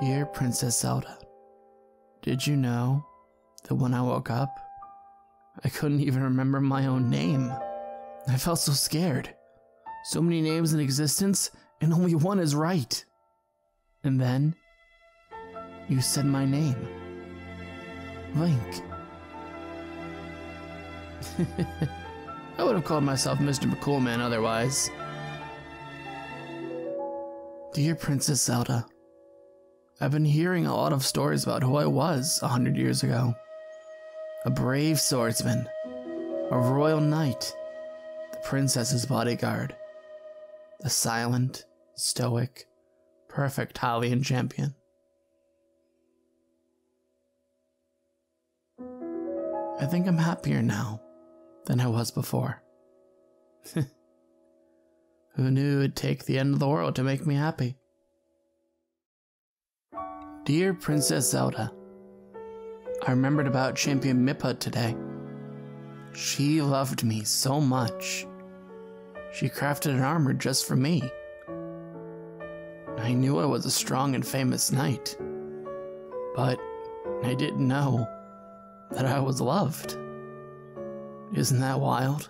Dear Princess Zelda, did you know that when I woke up, I couldn't even remember my own name? I felt so scared. So many names in existence, and only one is right. And then, you said my name Link. I would have called myself Mr. McCoolman otherwise. Dear Princess Zelda, I've been hearing a lot of stories about who I was a hundred years ago. A brave swordsman, a royal knight, the princess's bodyguard, the silent, stoic, perfect Hylian champion. I think I'm happier now than I was before. Who knew it'd take the end of the world to make me happy? Dear Princess Zelda, I remembered about Champion Mipha today. She loved me so much. She crafted an armor just for me. I knew I was a strong and famous knight, but I didn't know that I was loved. Isn't that wild?